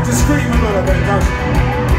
like to scream a little bit, don't you?